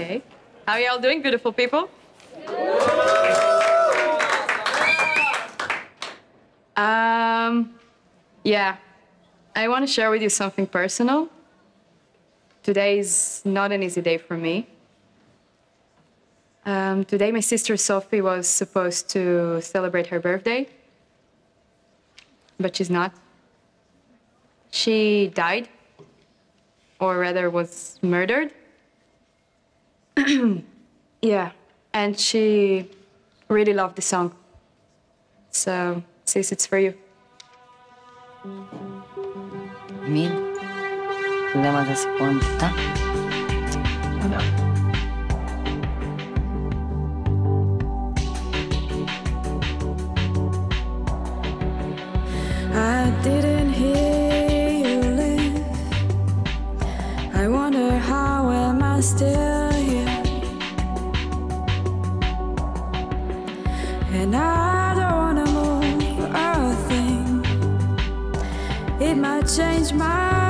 Okay. How are y'all doing, beautiful people? Um, yeah, I want to share with you something personal. Today is not an easy day for me. Um, today, my sister Sophie was supposed to celebrate her birthday, but she's not. She died, or rather, was murdered. yeah, and she really loved the song. So, sis, it's for you. Mil, problema da seconda, tá? I didn't hear you leave. I wonder how am I still And I don't wanna move a thing. It might change my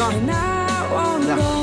You're gone. And I won't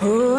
Oh.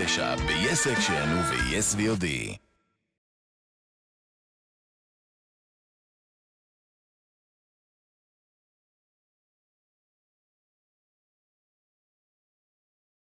בתשע, ב-yes action וב-yes VOD.